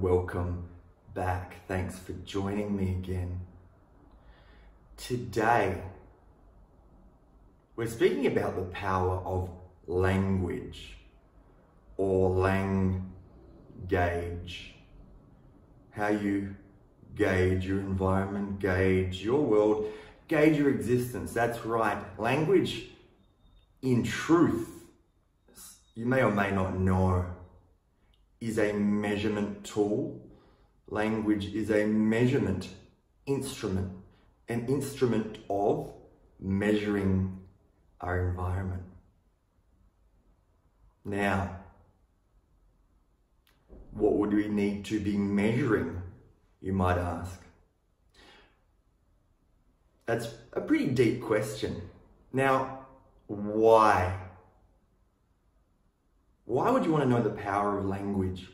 welcome back. Thanks for joining me again. Today, we're speaking about the power of language or lang gauge. How you gauge your environment, gauge your world, gauge your existence. That's right. Language, in truth, you may or may not know, is a measurement tool. Language is a measurement instrument, an instrument of measuring our environment. Now, what would we need to be measuring, you might ask? That's a pretty deep question. Now, why? Why would you want to know the power of language?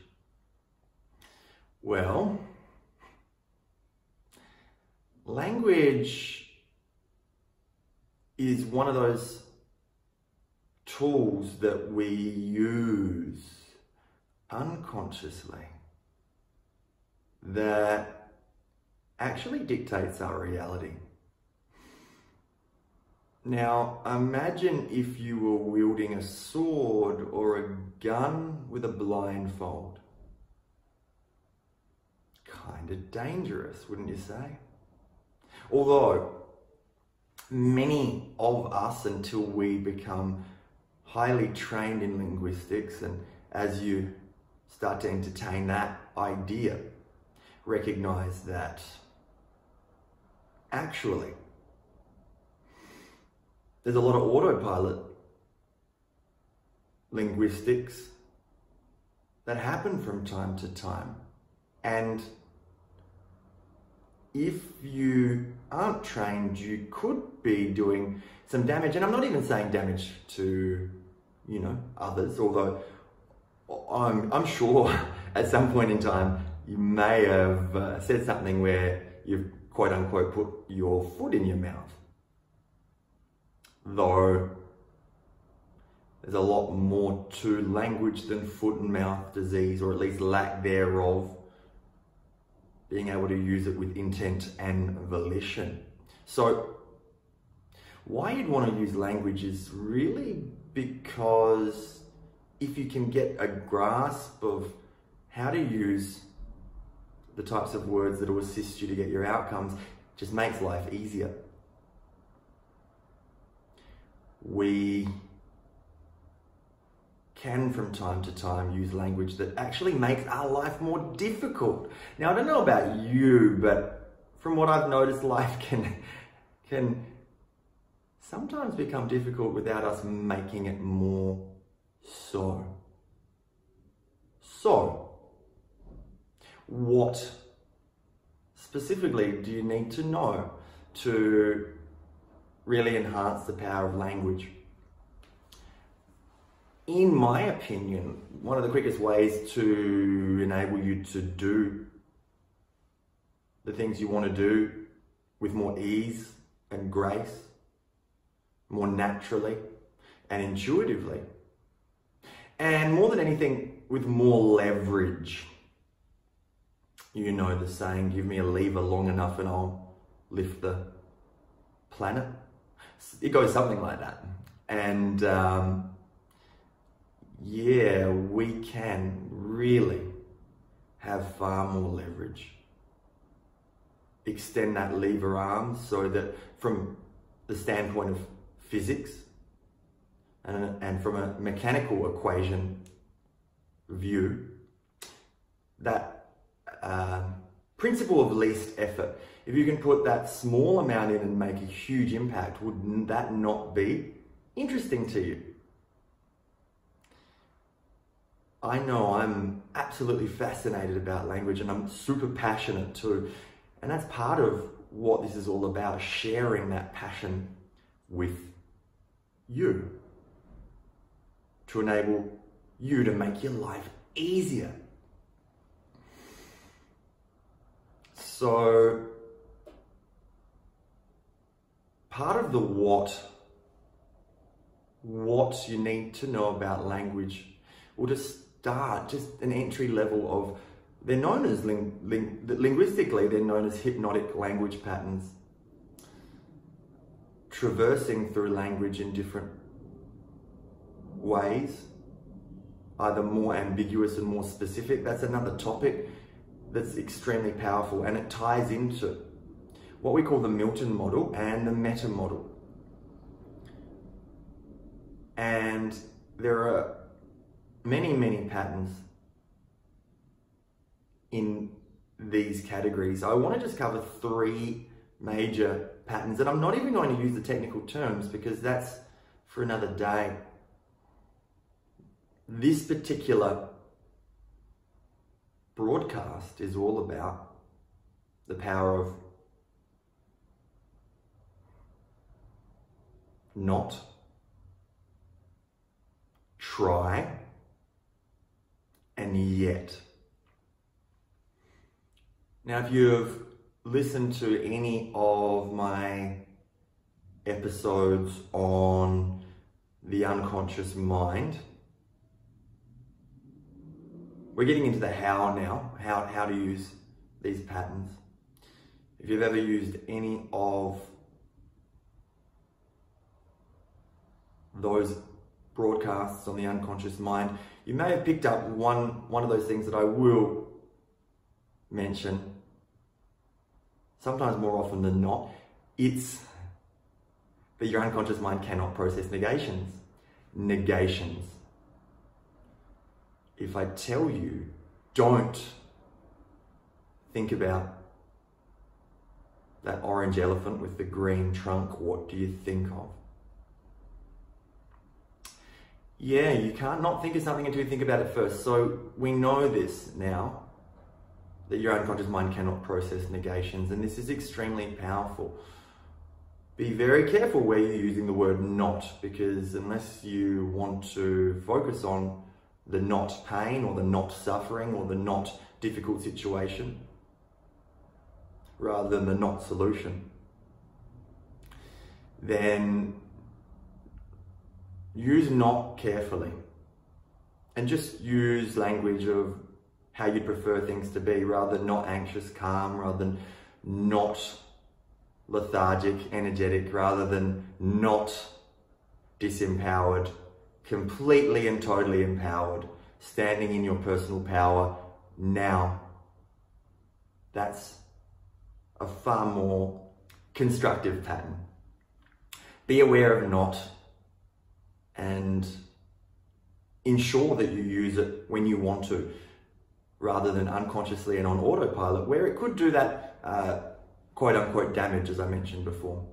Well, language is one of those tools that we use unconsciously that actually dictates our reality. Now, imagine if you were wielding a sword or a gun with a blindfold. Kind of dangerous, wouldn't you say? Although, many of us, until we become highly trained in linguistics, and as you start to entertain that idea, recognize that actually there's a lot of autopilot linguistics that happen from time to time. And if you aren't trained, you could be doing some damage. And I'm not even saying damage to, you know, others, although I'm, I'm sure at some point in time you may have uh, said something where you've quote unquote put your foot in your mouth though there's a lot more to language than foot and mouth disease, or at least lack thereof, being able to use it with intent and volition. So, why you'd want to use language is really because if you can get a grasp of how to use the types of words that will assist you to get your outcomes, just makes life easier we can from time to time use language that actually makes our life more difficult. Now I don't know about you, but from what I've noticed, life can can sometimes become difficult without us making it more so. So, what specifically do you need to know to really enhance the power of language. In my opinion, one of the quickest ways to enable you to do the things you want to do with more ease and grace, more naturally and intuitively, and more than anything, with more leverage. You know the saying, give me a lever long enough and I'll lift the planet it goes something like that. And um, yeah, we can really have far more leverage. Extend that lever arm so that from the standpoint of physics and, and from a mechanical equation view, that uh, principle of least effort if you can put that small amount in and make a huge impact, would that not be interesting to you? I know I'm absolutely fascinated about language and I'm super passionate too. And that's part of what this is all about, sharing that passion with you to enable you to make your life easier. So part of the what, what you need to know about language will just start, just an entry level of they're known as ling, ling, linguistically, they're known as hypnotic language patterns, traversing through language in different ways, either more ambiguous and more specific. That's another topic that's extremely powerful and it ties into what we call the Milton model and the meta model. And there are many, many patterns in these categories. I want to just cover three major patterns, and I'm not even going to use the technical terms because that's for another day. This particular broadcast is all about the power of not, try, and yet. Now, if you've listened to any of my episodes on the unconscious mind, we're getting into the how now, how, how to use these patterns. If you've ever used any of those broadcasts on the unconscious mind, you may have picked up one, one of those things that I will mention sometimes more often than not, it's that your unconscious mind cannot process negations. Negations. If I tell you, don't think about that orange elephant with the green trunk, what do you think of? Yeah, you can't not think of something until you think about it first. So we know this now that your unconscious mind cannot process negations, and this is extremely powerful. Be very careful where you're using the word not, because unless you want to focus on the not pain or the not suffering or the not difficult situation, rather than the not solution, then use not carefully and just use language of how you'd prefer things to be rather than not anxious, calm, rather than not lethargic, energetic, rather than not disempowered, completely and totally empowered, standing in your personal power now. That's a far more constructive pattern. Be aware of not and ensure that you use it when you want to rather than unconsciously and on autopilot, where it could do that uh, quote unquote damage, as I mentioned before.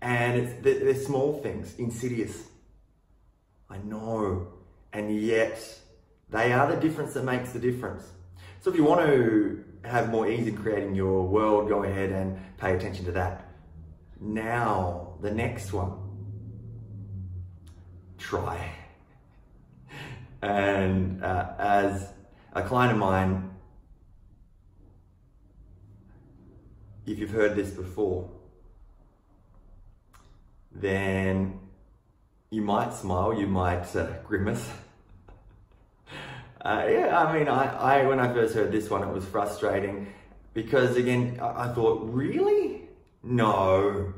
And it's, they're small things, insidious. I know. And yet, they are the difference that makes the difference. So if you want to have more ease in creating your world, go ahead and pay attention to that. Now, the next one. Try. And uh, as a client of mine, if you've heard this before, then you might smile, you might uh, grimace. Uh, yeah, I mean, I, I, when I first heard this one, it was frustrating because again, I, I thought, really? No.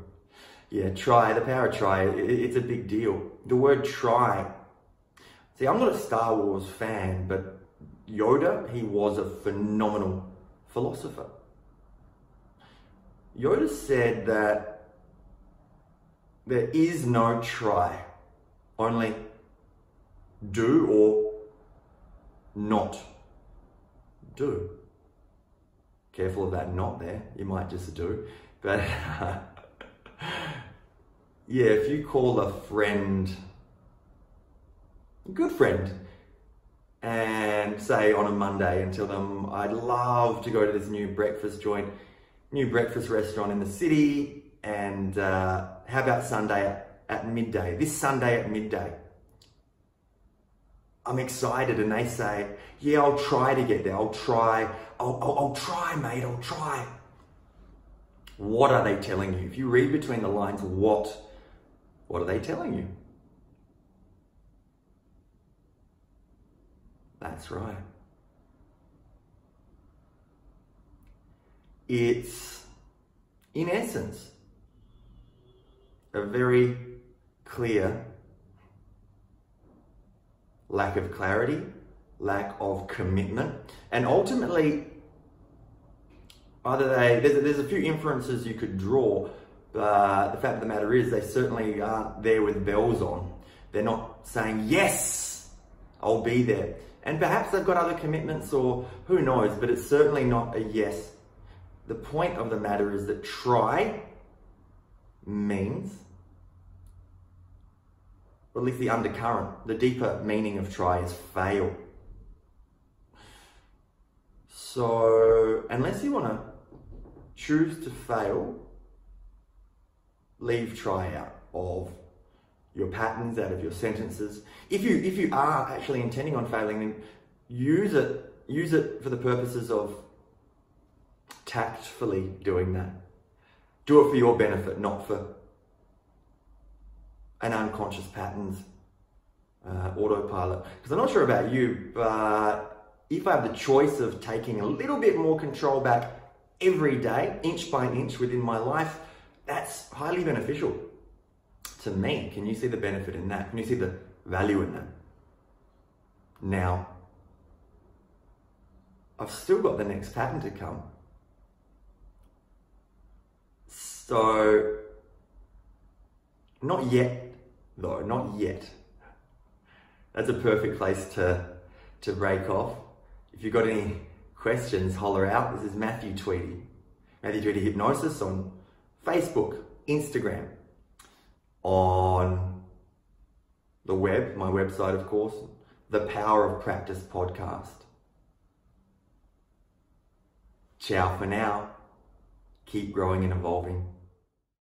Yeah, try, the power of try, it, it's a big deal. The word try See, I'm not a Star Wars fan, but Yoda, he was a phenomenal philosopher. Yoda said that there is no try, only do or not do. Careful of that not there, you might just do. But yeah, if you call a friend good friend and say on a Monday and tell them I'd love to go to this new breakfast joint, new breakfast restaurant in the city, and uh, how about Sunday at, at midday? This Sunday at midday. I'm excited, and they say, "Yeah, I'll try to get there. I'll try. I'll, I'll, I'll try, mate. I'll try." What are they telling you? If you read between the lines, what what are they telling you? That's right. It's, in essence, a very clear lack of clarity, lack of commitment, and ultimately, either they, there's, there's a few inferences you could draw but the fact of the matter is they certainly aren't there with bells on. They're not saying, yes, I'll be there. And perhaps they've got other commitments or who knows, but it's certainly not a yes. The point of the matter is that try means, or at least the undercurrent, the deeper meaning of try is fail. So, unless you want to choose to fail, leave try out of your patterns, out of your sentences. If you if you are actually intending on failing, then use it use it for the purposes of tactfully doing that. Do it for your benefit, not for an unconscious patterns uh, autopilot. Because I'm not sure about you, but if I have the choice of taking a little bit more control back every day, inch by inch within my life, that's highly beneficial to me. Can you see the benefit in that? Can you see the value in that? Now, I've still got the next pattern to come. So, not yet, though, not yet. That's a perfect place to, to break off. If you've got any questions, holler out. This is Matthew Tweedie. Matthew Tweedie Hypnosis on Facebook, Instagram, on the web, my website, of course, the Power of Practice podcast. Ciao for now. Keep growing and evolving.